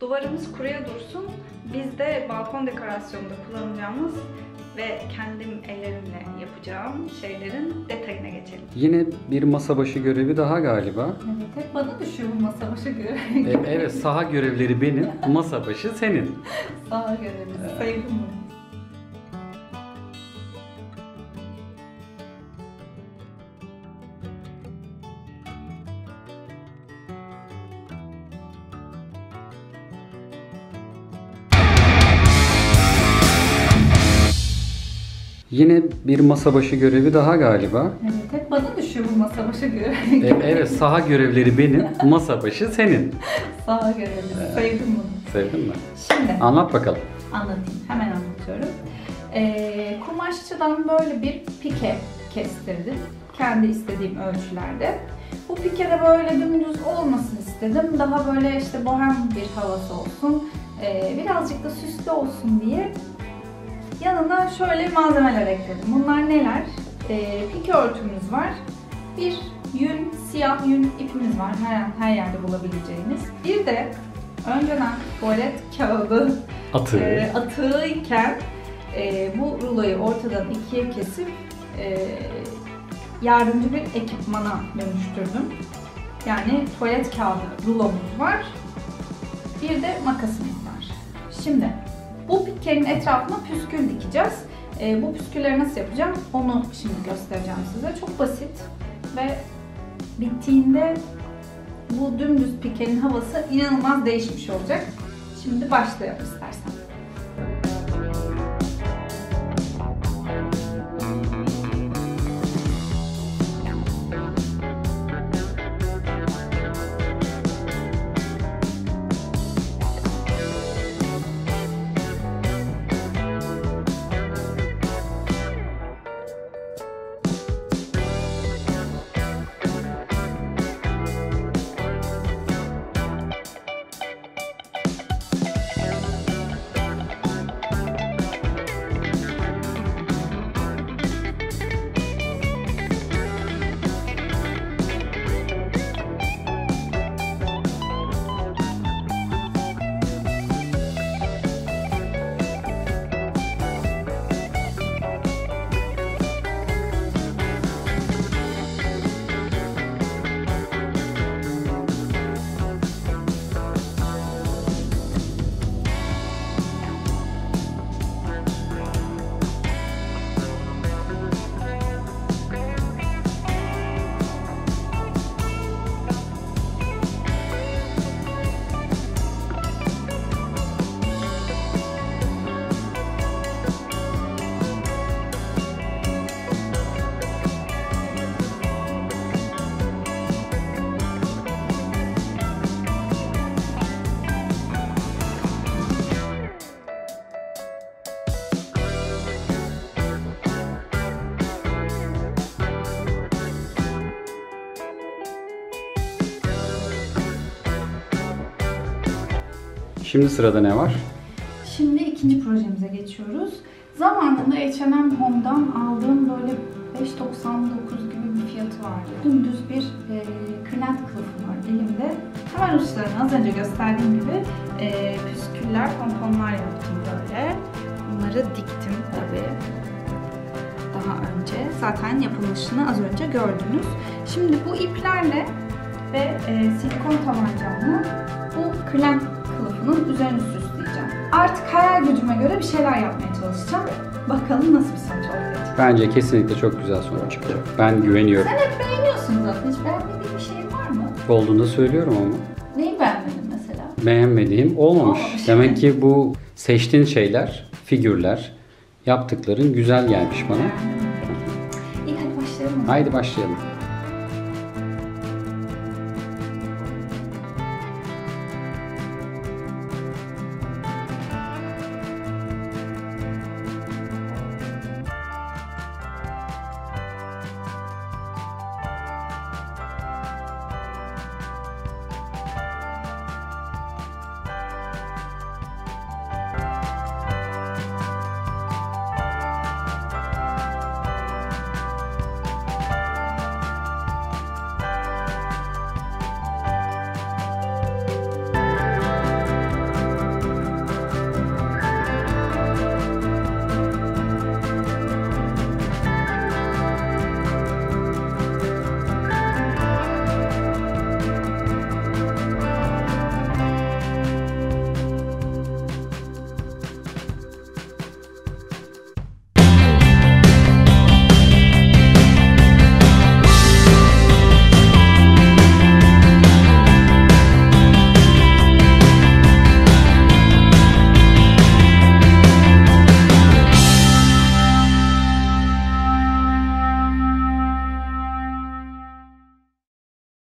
Duvarımız kuruya dursun. Biz de balkon dekorasyonunda kullanacağımız ve kendim ellerimle yapacağım şeylerin detayına geçelim. Yine bir masa başı görevi daha galiba. Evet, hep bana düşüyor bu masa başı görev. E, evet saha görevleri benim, masa başı senin. Sağ görevimiz. Sayılır mı? Yine bir masa başı görevi daha galiba. Evet, hep bana düşüyor bu masa başı görev. E, evet saha görevleri benim, masa başı senin. Sağ görevimiz. Sayılır mı? Sevdin mi? Şimdi Anlat bakalım. anlatayım. Hemen anlatıyorum. Ee, kumaşçıdan böyle bir pike kestirdim. Kendi istediğim ölçülerde. Bu pike de böyle dümdüz olmasın istedim. Daha böyle işte bohem bir havası olsun. Ee, birazcık da süslü olsun diye yanına şöyle malzemeler ekledim. Bunlar neler? Ee, pike örtümüz var. Bir yün, siyah yün ipimiz var. Her, her yerde bulabileceğiniz. Bir de önceden tuvalet kağıdı Atı. e, atığıyken e, bu ruloyu ortadan ikiye kesip e, yardımcı bir ekipmana dönüştürdüm. Yani tuvalet kağıdı rulomuz var. Bir de makasımız var. Şimdi bu pikenin etrafına püskül dikeceğiz. E, bu püskülleri nasıl yapacağım onu şimdi göstereceğim size. Çok basit ve bittiğinde bu dümdüz pikenin havası inanılmaz değişmiş olacak. Şimdi başlayalım istersen. Şimdi sırada ne var? Şimdi ikinci projemize geçiyoruz. Zamanında H&M Home'dan aldığım böyle 5.99 gibi bir fiyatı vardı. Dümdüz bir e, kırlent kılıfı var elimde. Hemen uçlarına az önce gösterdiğim gibi e, püsküller, pomponlar yaptım böyle. Bunları diktim tabii daha önce. Zaten yapılışını az önce gördünüz. Şimdi bu iplerle ve e, silikon tabancamla bu kırlent kılıfının üzerini süsleyeceğim. Artık hayal gücüme göre bir şeyler yapmaya çalışacağım. Bakalım nasıl bir sonuç ortaya çıkacak. Bence kesinlikle çok güzel sonuç çıkacak. Ben güveniyorum. Sen hep beğeniyorsun zaten. Hiç beğenmediğin bir şey var mı? Olduğunu söylüyorum ama. Neyi beğenmedin mesela? Beğenmediğim olmamış. Olmamış. Demek ki bu seçtiğin şeyler, figürler, yaptıkların güzel gelmiş bana. İyi hadi başlayalım. Haydi başlayalım.